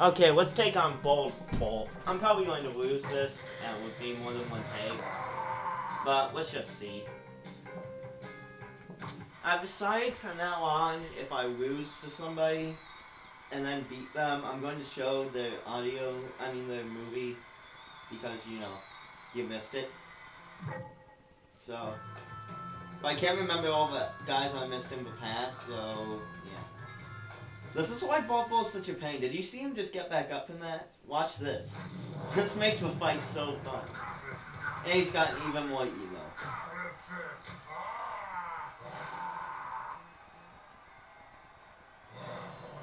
Okay, let's take on Bald Bull. I'm probably going to lose this, and it would be more than one take. But let's just see. I've decided from now on, if I lose to somebody and then beat them, I'm going to show the audio, I mean the movie, because, you know, you missed it. So, but I can't remember all the guys I missed in the past, so, yeah. This is why Bull is such a pain. Did you see him just get back up from that? Watch this. This makes the fight so fun. And he's got even more emo.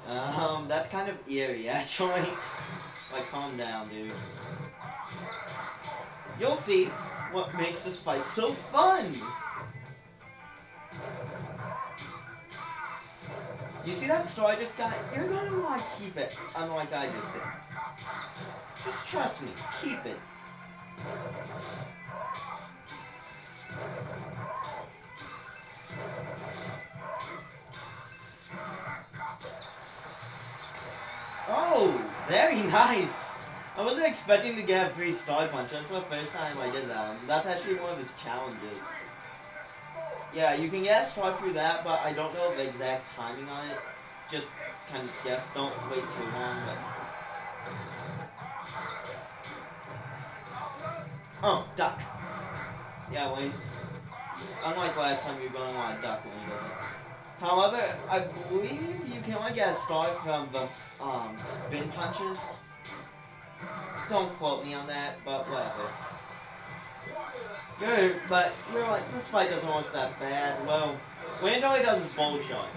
Um, that's kind of eerie, actually. like, calm down, dude. You'll see what makes this fight so fun! You see that star I just got? You're gonna want to keep it, unlike I just did. Just trust me, keep it. Oh, very nice. I wasn't expecting to get a free star punch. That's my first time I did that. That's actually one of his challenges. Yeah, you can a star through that, but I don't know the exact timing on it. Just kind of guess. Don't wait too long, but... Oh, duck. Yeah, Wayne. Unlike last time, you're going to want to duck when he doesn't. However, I believe you can only get a star from the um, spin punches. Don't quote me on that, but whatever. Good, but you're like, this fight doesn't look that bad. Well, Wayne only does his bowl shot.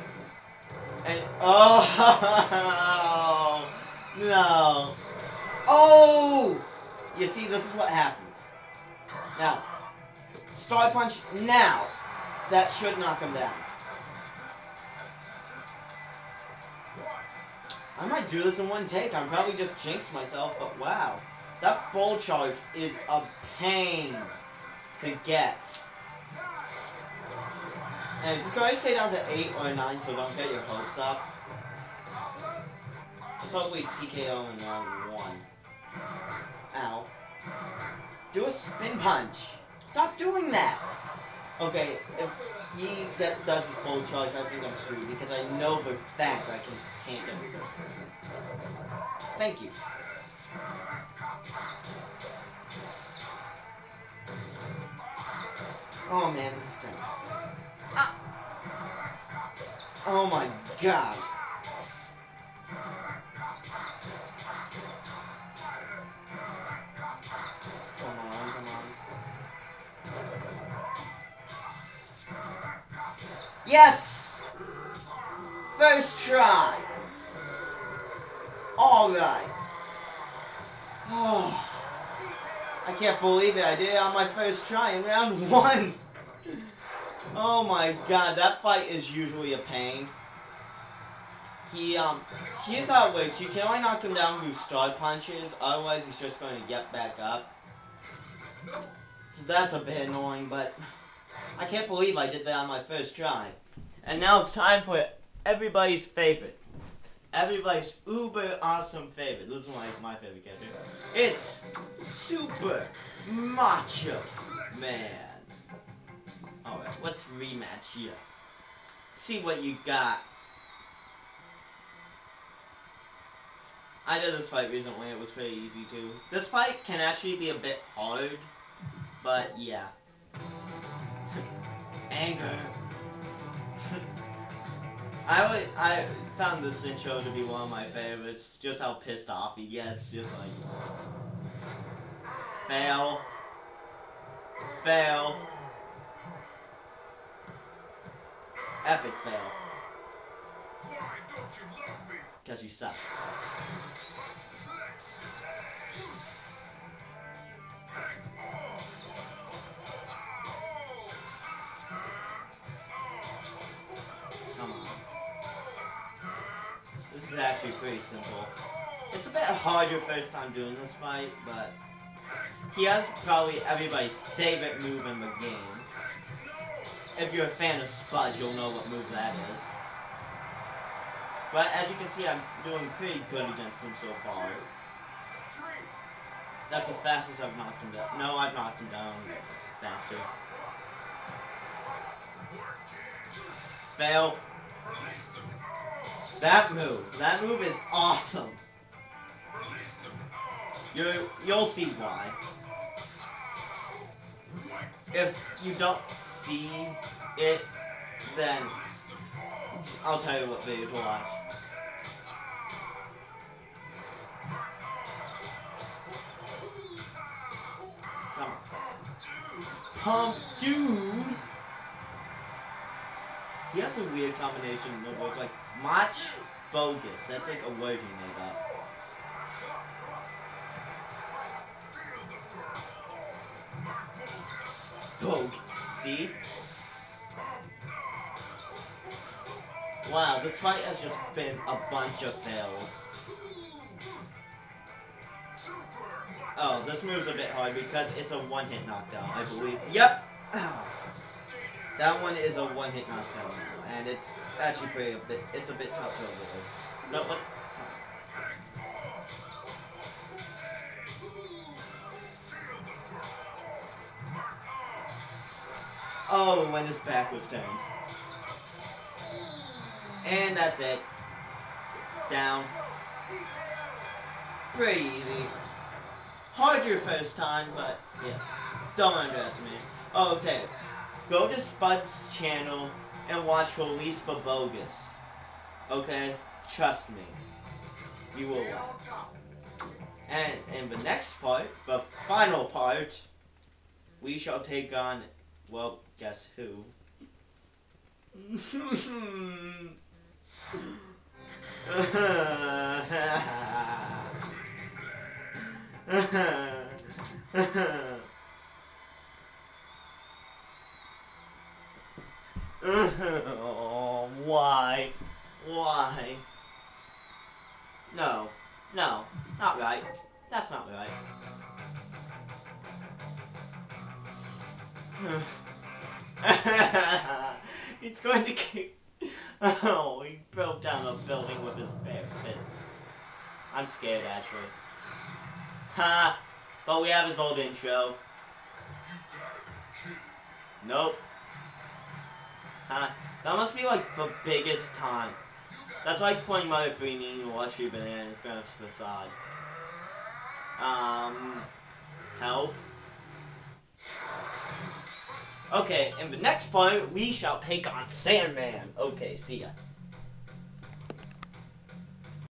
And, oh, no. Oh! You see, this is what happens. Now, star punch now. That should knock him down. I might do this in one take. I'm probably just jinxed myself, but wow. That bull charge is a pain to get. And just ahead and stay down to 8 or 9 so don't get your hopes up. It's hopefully TKO in round 1. Ow. Do a spin punch. Stop doing that! Okay, if he get, does his full charge, I think I'm screwed because I know for fact I can, can't get this. Thank you. Oh man, this is tough. Ah! Oh my god. Come on, come on. Yes! First try. Alright. Oh. I can't believe it. I did it on my first try in round one. oh my god, that fight is usually a pain. He, um, he's how it works. You can only knock him down with star punches, otherwise he's just going to get back up. So that's a bit annoying, but I can't believe I did that on my first try. And now it's time for everybody's favorite. Everybody's uber awesome favorite. This is my, my favorite character. It's Super Macho Man. Alright, let's rematch here. See what you got. I did this fight recently, it was pretty easy too. This fight can actually be a bit hard, but yeah. Anger. I would, I found this intro to be one of my favorites. Just how pissed off he gets. Just like fail, fail, epic fail. Cause you suck. Come actually pretty simple. It's a bit hard your first time doing this fight, but he has probably everybody's favorite move in the game. If you're a fan of Spud, you'll know what move that is. But as you can see, I'm doing pretty good against him so far. That's the fastest I've knocked him down. No, I've knocked him down faster. Fail. That move. That move is awesome. You you'll see why. If you don't see it, then I'll tell you what video to watch. Come on. Pump dude! He has a weird combination of words like match bogus. That's like a word he made up. Bogus. See? Wow, this fight has just been a bunch of fails. Oh, this move's a bit hard because it's a one-hit knockdown, I believe. Yep! That one is a one-hit knockdown, and it's actually pretty a bit. It's a bit tough to avoid. No, what? Oh, when his back was down. And that's it. Down. Pretty easy. Hard your first time, but yeah. Don't underestimate. Okay. Go to Spud's channel and watch Release for Bogus. Okay? Trust me. You will laugh. And in the next part, the final part, we shall take on, well, guess who? oh, why? Why? No. No. Not right. That's not right. He's going to kick. Oh, he broke down a building with his bare fists. I'm scared, actually. Ha! But we have his old intro. Nope. Ha! That must be like the biggest time. That's like playing Mario 3 and a Tree Banana in front of facade. Um, help. Okay, in the next part, we shall take on Sandman. Okay, see ya.